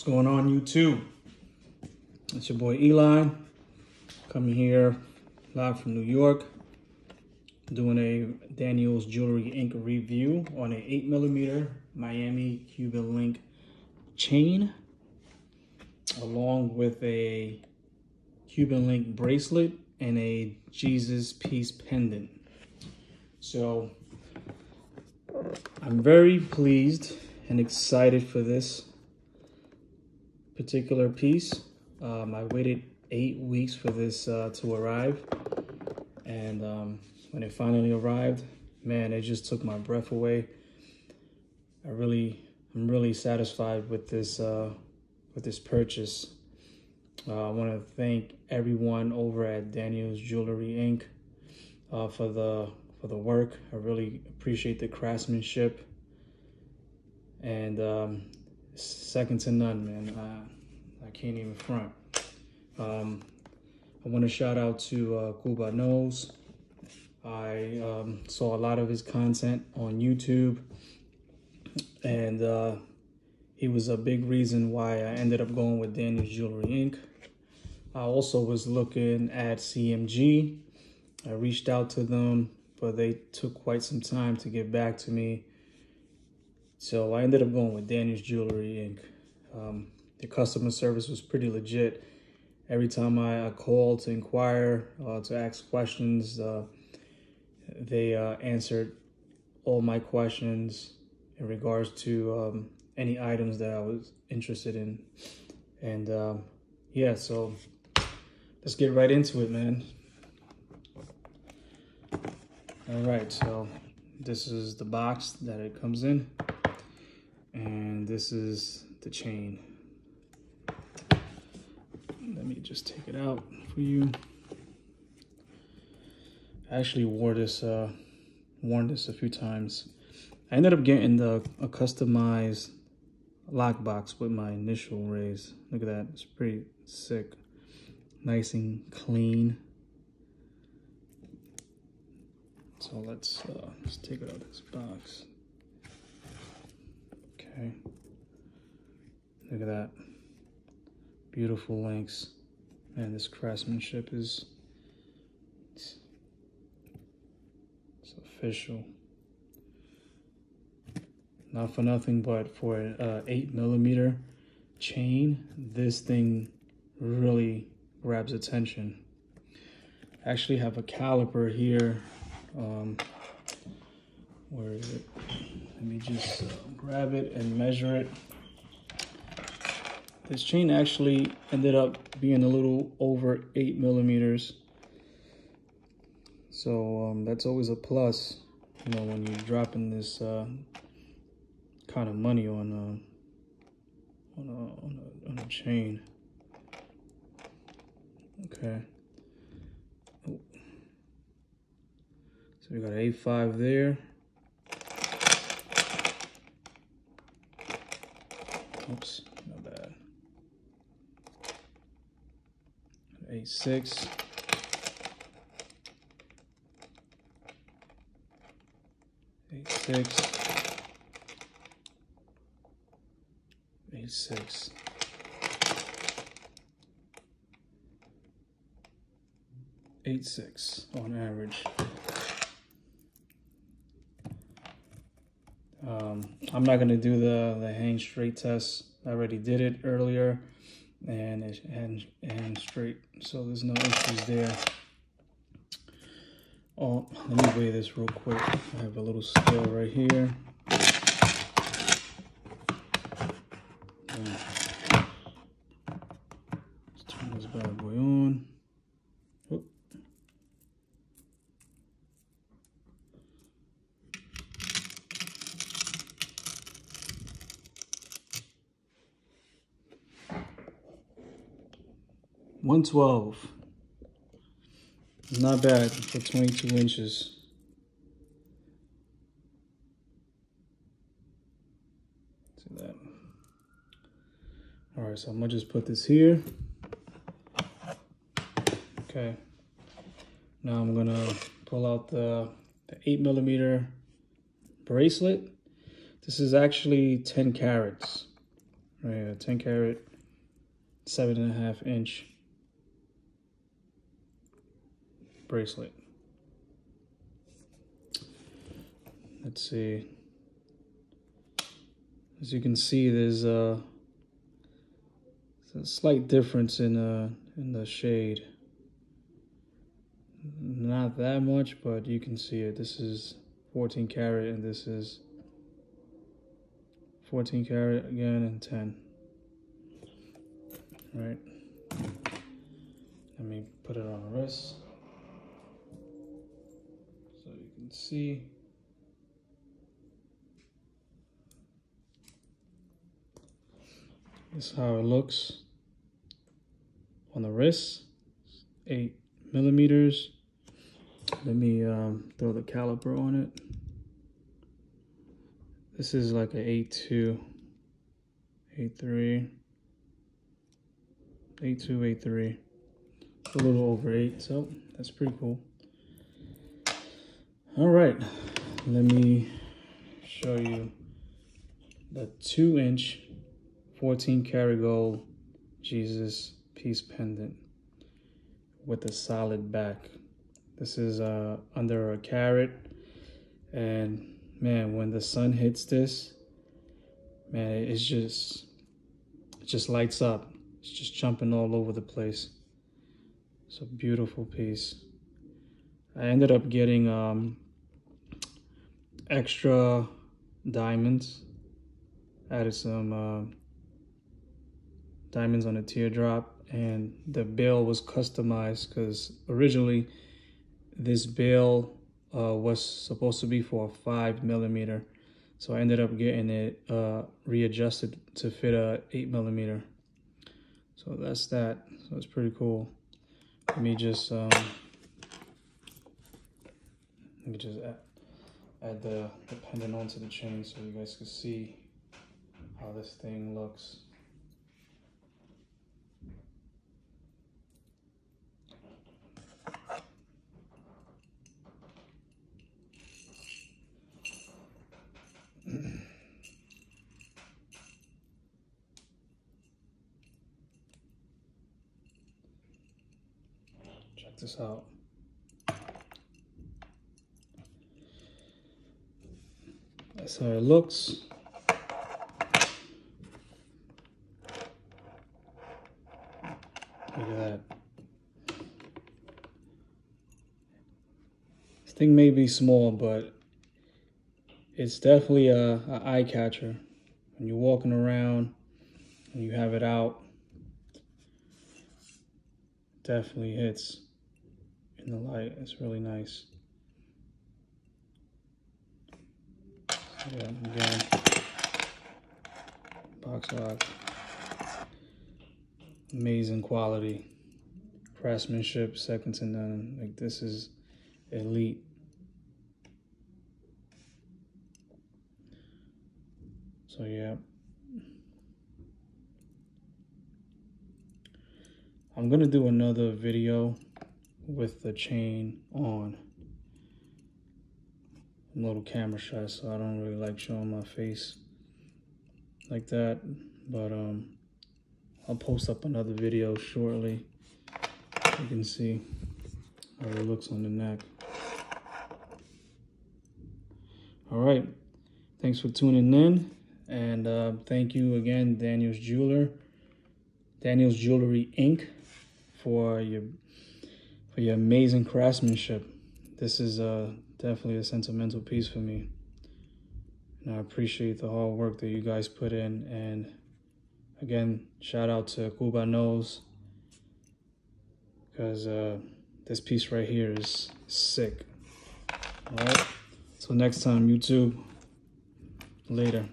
What's going on YouTube? It's your boy Ely coming here live from New York doing a Daniel's Jewelry Inc. review on an 8 millimeter Miami Cuban link chain along with a Cuban link bracelet and a Jesus Piece pendant. So I'm very pleased and excited for this particular piece. Um, I waited eight weeks for this uh, to arrive. And um, when it finally arrived, man, it just took my breath away. I really, I'm really satisfied with this, uh, with this purchase. Uh, I want to thank everyone over at Daniel's Jewelry Inc. Uh, for the for the work. I really appreciate the craftsmanship and um, second to none, man. I, I can't even front. Um, I want to shout out to uh, Cuba Knows. I um, saw a lot of his content on YouTube, and uh, he was a big reason why I ended up going with Daniel's Jewelry Inc. I also was looking at CMG. I reached out to them, but they took quite some time to get back to me. So I ended up going with Daniel's Jewelry Inc. Um, the customer service was pretty legit. Every time I, I called to inquire, uh, to ask questions, uh, they uh, answered all my questions in regards to um, any items that I was interested in. And um, yeah, so let's get right into it, man. All right, so this is the box that it comes in and this is the chain. Let me just take it out for you. I actually wore this, uh, worn this a few times. I ended up getting the a customized lockbox with my initial raise. Look at that, it's pretty sick. Nice and clean. So let's, uh, let's take it out of this box. Okay. Look at that. Beautiful links. Man, this craftsmanship is it's, it's official. Not for nothing, but for an uh, 8 millimeter chain, this thing really grabs attention. I actually have a caliper here. Um, where is it? Let me just uh, grab it and measure it. This chain actually ended up being a little over eight millimeters. So um, that's always a plus, you know, when you're dropping this uh, kind of money on a, on a, on a, on a chain. Okay. Oh. So we got A5 there. Oops, not bad. Eight six. Eight six. Eight six. Eight six on average. Um, I'm not gonna do the, the hang straight test. I already did it earlier and it and and straight, so there's no issues there. Oh, let me weigh this real quick. I have a little scale right here. Let's turn this bad boy on. 112. Not bad for 22 inches. See that. All right, so I'm gonna just put this here. Okay. Now I'm gonna pull out the, the eight millimeter bracelet. This is actually 10 carats, right here, 10 carat, seven and a half inch bracelet. Let's see. As you can see, there's a, a slight difference in uh in the shade. Not that much, but you can see it. This is 14 karat and this is 14 karat again and 10. All right. Let me put it on the wrist can see. This is how it looks on the wrist. Eight millimeters. Let me um, throw the caliper on it. This is like a A2, A3, A2, A3. A little over eight, so that's pretty cool. All right, let me show you the two inch 14 karat gold Jesus piece pendant with a solid back. This is uh, under a carat and man, when the sun hits this, man, it's just, it just lights up. It's just jumping all over the place. It's a beautiful piece. I ended up getting um, extra diamonds. Added some uh, diamonds on a teardrop and the bail was customized because originally this bail uh, was supposed to be for a five millimeter. So I ended up getting it uh, readjusted to fit a eight millimeter. So that's that. So it's pretty cool. Let me just um, just add, add the, the pendant onto the chain so you guys can see how this thing looks Check this out. That's how it looks. Look at that. This thing may be small, but it's definitely a, a eye catcher. When you're walking around and you have it out, definitely hits in the light. It's really nice. Yeah, again, box lock. Amazing quality. Craftsmanship, second to none. Like this is elite. So yeah. I'm gonna do another video with the chain on. I'm a little camera shy, so I don't really like showing my face like that. But um, I'll post up another video shortly. You can see how it looks on the neck. All right. Thanks for tuning in. And uh, thank you again, Daniel's Jeweler, Daniel's Jewelry Inc. for your for your amazing craftsmanship. This is uh, definitely a sentimental piece for me. And I appreciate the hard work that you guys put in. And again, shout out to Cuba Knows because uh, this piece right here is sick. All right. Till next time, YouTube. Later.